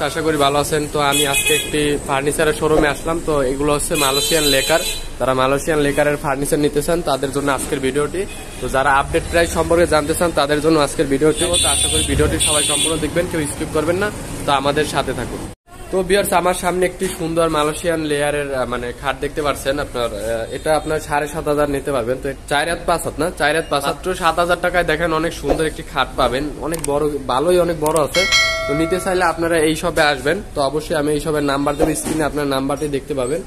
Viewers আশা করি ভালো আছেন। তো আমি আজকে একটি ফার্নিচারের শোরুমে আসলাম। তো এগুলো হচ্ছে মালয়েশিয়ান লেকার। যারা মালয়েশিয়ান লেকারের ফার্নিচার নিতে চান, তাদের জন্য আজকের ভিডিওটি। তো যারা আপডেট প্রাইস সম্পর্কে জানতে চান, তাদের জন্য আজকের ভিডিওটি। তো আশা করি ভিডিওটি সবাই সম্পূর্ণ দেখবেন, কেউ স্কিপ করবেন না। তো আমাদের সাথে থাকুন। তো বিয়ার্স আমার সামনে একটি সুন্দর মালয়েশিয়ান লেয়ারের মানে খাট দেখতে পাচ্ছেন আপনার এটা আপনার সাড়ে সাত হাজার নিতে পারবেন। তো চার হাত পাঁচ হাত না? চার হাত পাঁচ হাত। সাত হাজার টাকায় দেখেন অনেক সুন্দর একটি খাট পাবেন। অনেক বড়, ভালোই অনেক বড় আছে। তো নিতে চাইলে আপনারা এই সবে আসবেন। তো অবশ্যই আমি এই সবের নাম্বার দেবো, স্ক্রিনে আপনার নাম্বারটি দেখতে পাবেন।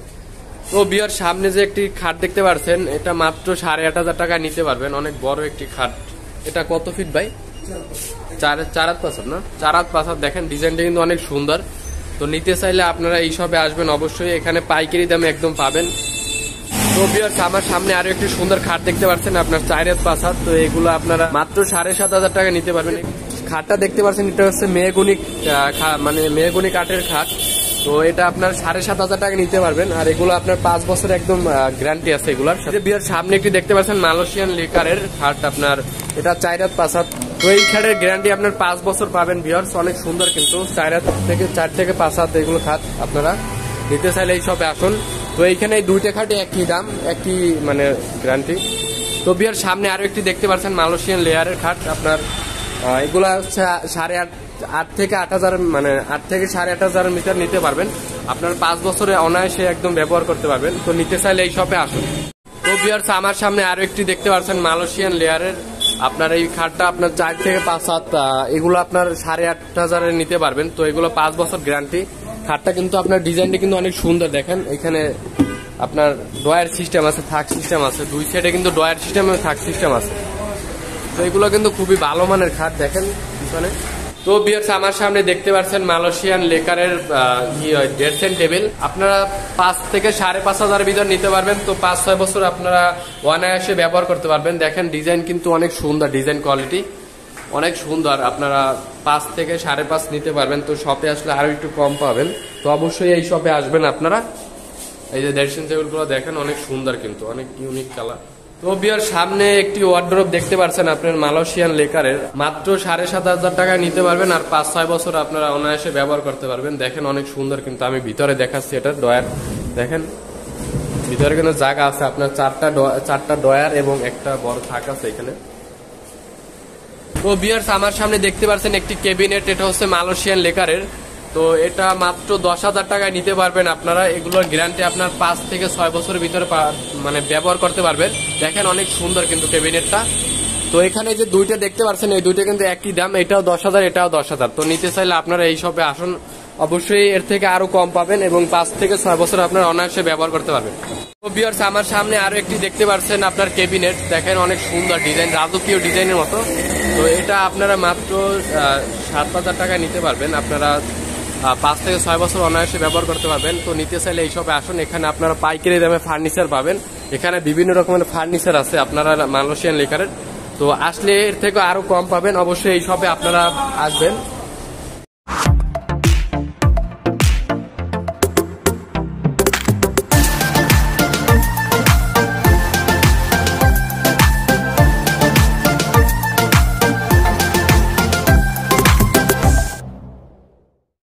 তো বিয়ার, সামনে যে একটি খাট দেখতে পাচ্ছেন এটা মাত্র সাড়ে আট হাজার টাকায় নিতে পারবেন। অনেক বড় একটি খাট। এটা কত ফিট ভাই? চার চার হাত পাঁচ না? চার হাত পাঁচ দেখেন ডিজাইনটা কিন্তু অনেক সুন্দর। তো নিতে চাইলে আপনারা এই সবে আসবেন অবশ্যই। এখানে পাইকারি দামে একদম পাবেন। তো বিয়ার্স, আমার সামনে আরও একটি সুন্দর খাট দেখতে পাচ্ছেন, আপনার চার হাত পাঁচ তো এগুলো আপনারা মাত্র সাড়ে সাত হাজার টাকা নিতে পারবেন। খাটটা দেখতে পাচ্ছেন এটা হচ্ছে মেয়েগুনি মানে মেয়েগুনি কাঠের খাট। তো এটা আপনার সাড়ে সাত হাজার টাকা নিতে পারবেন, আর এগুলো আপনার পাঁচ বছর একদম গ্যারান্টি আছে এগুলার। বিয়ার সামনে একটি দেখতে পাচ্ছেন, মালয়েশিয়ান লিকারের খাট আপনার, এটা চাইরাত হাত পাঁচ হাত তো এই খাটের গ্যারান্টি আপনার পাঁচ বছর পাবেন বিয়ার্স অনেক সুন্দর কিন্তু, চাইরাত থেকে চার থেকে পাঁচ হাত এগুলো খাট আপনারা নিতে চাইলে এই সবে আসুন। তো এইখানে এই দুইটা খাটে একই দাম, একই মানে গ্যারান্টি তো বিয়ার সামনে আরও একটি দেখতে পাচ্ছেন, মালয়েশিয়ান লেয়ারের খাট আপনার। এগুলা হচ্ছে সাড়ে আট আট থেকে আট হাজার মানে আট থেকে সাড়ে আট হাজার মিটার নিতে পারবেন। আপনার পাঁচ বছরে অনায়াসে একদম ব্যবহার করতে পারবেন। তো নিতে চাইলে এই শপে আসুন। তো বিয়ার্স আমার সামনে আরও একটি দেখতে পাচ্ছেন মালয়েশিয়ান লেয়ারের আপনার এই খাটটা আপনার চার থেকে পাঁচ আহ, এগুলো আপনার সাড়ে আট হাজারে নিতে পারবেন। তো এগুলো পাঁচ বছর গ্যারান্টি খাটটা কিন্তু আপনার ডিজাইনটা কিন্তু অনেক সুন্দর দেখেন। এখানে আপনার ডয়ার সিস্টেম আছে থাক সিস্টেম আছে। দুই সাইডে কিন্তু ডয়ার সিস্টেম থাক সিস্টেম আছে। এগুলো কিন্তু খুবই ভালো মানের খাট, দেখেন পিছনে। তো বিয়ার্স, আমার সামনে দেখতে পাচ্ছেন মালয়েশিয়ান লেকারের ড্রেসেন টেবিল। আপনারা পাঁচ থেকে সাড়ে পাঁচ হাজার ভিতর নিতে পারবেন। তো পাঁচ, ছয় বছর আপনারা অনায়াসে ব্যবহার করতে পারবেন। দেখেন, ডিজাইন কিন্তু অনেক সুন্দর, ডিজাইন কোয়ালিটি অনেক সুন্দর। আপনারা পাঁচ থেকে সাড়ে পাঁচ নিতে পারবেন। তো শপে আসলে আরও একটু কম পাবেন। তো অবশ্যই এই শপে আসবেন আপনারা। এই যে ড্রেসিং টেবিলগুলো দেখেন, অনেক সুন্দর কিন্তু, অনেক ইউনিক কালার। তো বিয়ার সামনে একটি ওয়ার্ড্রোপ দেখতে পাচ্ছেন আপনার মালয়েশিয়ান লেকারের। মাত্র সাড়ে সাত হাজার টাকায় নিতে পারবেন আর পাঁচ ছয় বছর আপনারা অনায়াসে ব্যবহার করতে পারবেন। দেখেন অনেক সুন্দর কিন্তু আমি ভিতরে দেখাচ্ছি এটা ডয়ার দেখেন, ভিতরে কিন্তু জায়গা আছে, আপনার চারটা চারটা ডয়ার এবং একটা বড় থাক আছে এখানে। তো বিয়ার্স, আমার সামনে দেখতে পাচ্ছেন একটি কেবিনেট এটা হচ্ছে মালয়েশিয়ান লেকারের। তো এটা মাত্র দশ হাজার টাকায় নিতে পারবেন আপনারা। এগুলোর গ্যারান্টি আপনার পাঁচ থেকে ছয় বছরের ভিতরে মানে ব্যবহার করতে পারবেন। দেখেন অনেক সুন্দর কিন্তু কেবিনেটটা তো এখানে যে দুইটা দেখতে পাচ্ছেন, এই দুইটা কিন্তু একই দাম, এটাও দশ হাজার, এটাও দশ হাজার। তো নিতে চাইলে আপনারা এই শপে আসুন। অবশ্যই এর থেকে আরও কম পাবেন এবং পাঁচ থেকে ছয় বছর আপনার অনায়াসে ব্যবহার করতে পারবেন। আমার সামনে আরও একটি দেখতে পাচ্ছেন আপনার কেবিনেট দেখেন অনেক সুন্দর ডিজাইন রাজকীয় ডিজাইনের মতো। তো এটা আপনারা মাত্র সাত হাজার টাকায় নিতে পারবেন। আপনারা পাঁচ থেকে ছয় বছর অনায়াসে ব্যবহার করতে পারবেন। তো নিতে চাইলে এইসব আসুন, এখানে আপনারা পাইকারি দামে ফার্নিচার পাবেন। এখানে বিভিন্ন রকমের ফার্নিচার আছে, আপনারা মালয়েশিয়ান লেকারের তো আসলে এর থেকে আরও কম পাবেন। অবশ্যই এই আপনারা আসবেন।